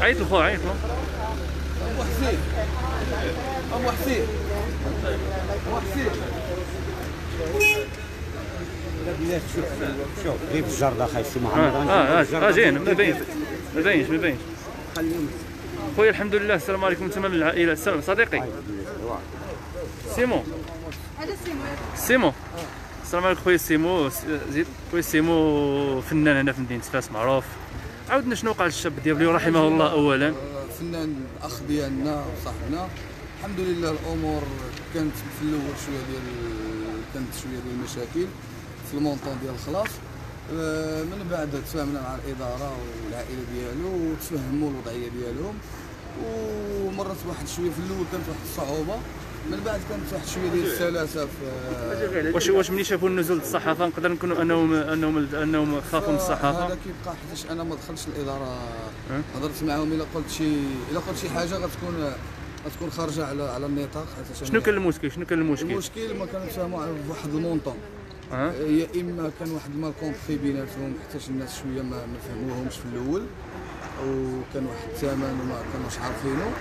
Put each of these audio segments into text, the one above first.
عيط لخوه عيط له أبو حسين. أبو حسين. أبو حسين. شوف شوف غير في الجردة خايف شو آه محمد آه آه جايين ما باينش ما باينش ما باينش خويا الحمد لله السلام عليكم. تمام العائله السلام. صديقي. سيمو. هذا سيمو. سيمو. السلام عليكم خويا سيمو. زيد. خويا سيمو فنان هنا في مدينة فاس معروف. عاودنا شنو وقع للشاب ديالي رحمه الله اولا؟ فنان الاخ ديالنا وصاحبنا. الحمد لله الأمور كانت في الأول شوية ديال كانت شوية ديال المشاكل في المونطون ديال الخلاص. آه، من بعد تفاهمنا مع الإدارة والعائلة ديالو وتفهموا الوضعية ديالهم. ومرت واحد شوية في الأول كانت واحد الصعوبة. من بعد كانت واحد شوية ديال السلاسة في واش واش ملي شافوا النزول الصحافة نقدر نكونوا انهم انهم أنهم خافوا من الصحافة؟ هذا كيبقى حيتاش أنا ما دخلتش الإدارة؟ هضرت معاهم إلا قلت شي إلا قلت شي حاجة غتكون غتكون خارجة على على النطاق. شنو كان المشكل؟ شنو كان المشكل؟ المشكل ما كانوا يتفاهموا على واحد المونطون يا إما كان واحد المال كونتخي بيناتهم حيتاش الناس شوية ما فهموهمش في الأول وكان واحد الثمن وما كانوش عارفينه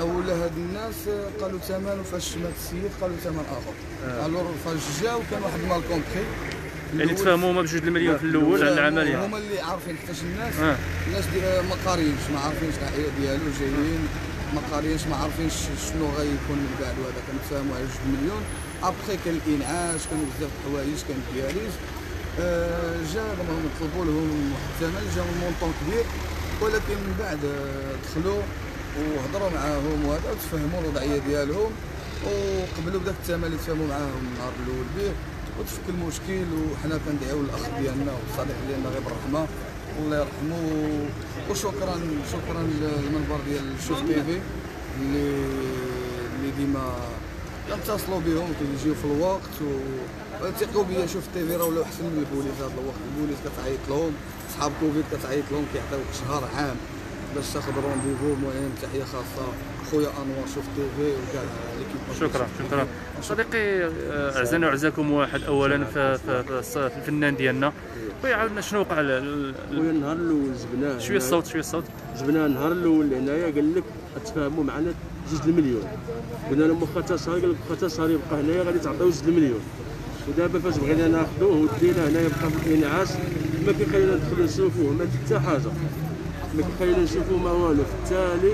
اولا هاد الناس قالوا ثمن وفاش مات السيد قالوا ثمن آخر. ألور فاش جاو كان واحد المال كونتخي يعني تفاهموا هما بجوج المليون في الأول على العملية. هما اللي عارفين حيتاش الناس آه. الناس دي ما قارينش ما عارفينش العائله ديالو جايين ما قارينش ما عارفينش شنو غيكون من بعد وهذا. كنتفاهموا على جوج مليون. ابخي كان الإنعاش كانوا بزاف الحوايج كان الدياليز. آه جا هما طلبوا لهم واحد الثمن جا مونطون كبير. ولكن من بعد آه، دخلوا وهضروا معاهم وهذا وتفهموا الوضعية ديالهم. وقبلوا بداك الثمن اللي معاهم النهار الأول به وتفك المشكل. وحنا كندعيو الأخ ديالنا والصديق ديالنا غير بالرحمه الله يرحمه. وشكرا شكرا للمنبر ديال شوف تي في اللي اللي ديما كنتصلوا بهم كيجيو في الوقت. وثقوا بيا شوف تي في راه ولاو احسن من البوليس هذا الوقت. البوليس كتعيط لهم صحاب كوفيد كتعيط لهم كيعطيوك شهر عام. باش تاخذ rendez-vous المهم تحيه خاصة خويا أنور شوف تي في وكاع l'équipe شكرا شكرا. صديقي اعزنا وعزاكم واحد اولا في, في, الفنان ديالنا. خويا عاودنا شنو وقع خويا النهار الأول جبناه شوية الصوت شوية الصوت. جبناه النهار الأول لهنايا قال لك تفاهموا معنا جوج المليون. قلنا لهم واخا تا شهر قال لك واخا تا شهر يبقى هنايا غادي تعطيو جوج المليون. ودابا فاش بغينا ناخذوه ودينا هنايا بقى في الانعاش ما كيخلينا ندخلوا نشوفوه ما حتى حاجة. ما كيخلينا نشوفوه ما والو في التالي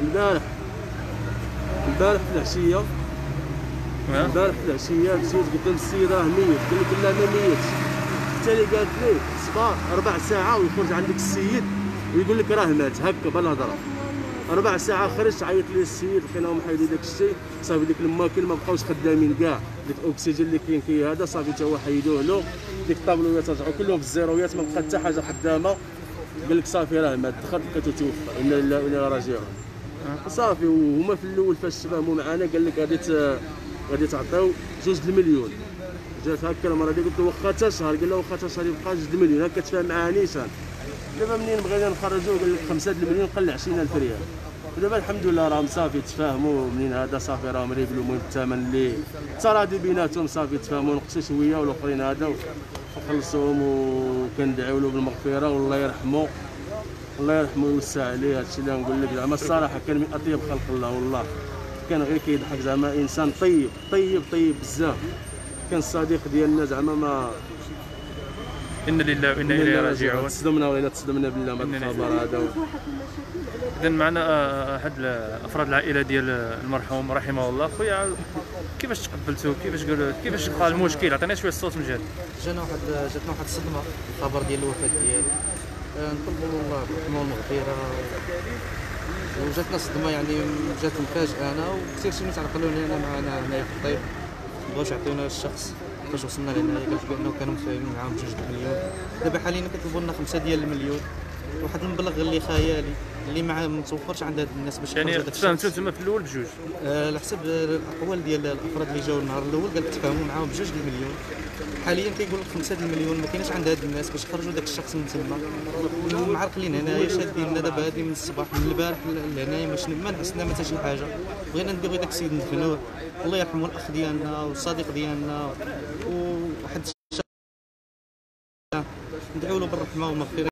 البارح البارح في العشية. آه. البارح في العشية مشيت قلت لهم السيد راه ميت. قال لك لا ما ميتش. التالي قالت لي صباح ربع ساعة ويخرج عندك السيد ويقول لك راه مات. هكا بالهضره ربع ساعة خرج عيط لي السيد لقيناهم حيدوا داك الشيء. صافي ديك الماكين ما بقاوش خدامين كاع. ديك الأكسجين اللي كاين فيه هذا صافي تا هو حيدوه له. ديك ال tableauيات رجعوا كلهم في ال zéroيات ما بقى حتى حاجة خدامة. قال لك صافي راه مات دخل لقيتو توفى أنا لا أنا راجعون صافي وهما في الأول فاش تفاهموا معنا قال لك غادي غادي تعطيو جوج المليون جات هكا المرة دي قلت له واخا تا شهر؟ قال له واخا تا شهر يبقى جوج المليون هكا تفاهم معاه نيشان دابا منين بغينا نخرجوه؟ قال لك خمسة المليون قل 20000 ريال. ودابا الحمد لله راهم صافي تفاهموا منين هذا صافي راهم ريبلوا المهم الثمن اللي تراضي بيناتهم صافي تفاهموا نقصوا شوية والآخرين هذا. وخلصوهم وكندعيو له بالمغفرة والله يرحمه. الله يرحمه ويوسع عليه. هادشي اللي نقول لك. زعما الصراحة كان من أطيب خلق الله والله. كان غير كيضحك زعما. إنسان طيب طيب طيب بزاف. كان الصديق ديالنا زعما ما إنا لله وأنا إليه راجعون. تصدمنا ولا تصدمنا بالله ما الخبر هذا اذا معنا آه، أحد افراد العائلة ديال المرحوم رحمه الله. خويا كيفاش تقبلتوا كيفاش قالوا كيفاش بقى المشكل؟ عطينا شوية الصوت من جهة. جانا واحد جاتنا واحد الصدمة الخبر ديال الوفاة ديالو آه، نطلبوا الله الرحمة والمغفرة. وجاتنا صدمة يعني جات مفاجأة أنا وكثير شي تعرقلوا لنا معنا هنايا في الطيب مبغاوش يعطيونا الشخص. فاش وصلنا لهنايا؟ قالت بأنه كانوا متفاهمين معاهم جوج المليون. دابا حاليا كيطلبوا لنا خمسة ديال المليون. واحد المبلغ اللي خيالي اللي ما متوفرش عند هاد الناس باش يعني تفاهمتوا. أنتم في الأول بجوج. آه، على حسب الأقوال ديال الأفراد اللي جاوا النهار الأول قال تفاهموا معاهم بجوج المليون. حاليا كيقول لك 5 د المليون ما كاينش عند هاد الناس باش يخرجوا داك الشخص من تما. معرقلين هنايا شادين دابا هادي من الصباح من البارح لهنايا ما شن- ما نحسنا ما حتى شي حاجة. بغينا نديرو داك السيد ندفنوه الله يرحمه الأخ ديالنا والصديق ديالنا وواحد ندعوا له بالرحمة والمغفره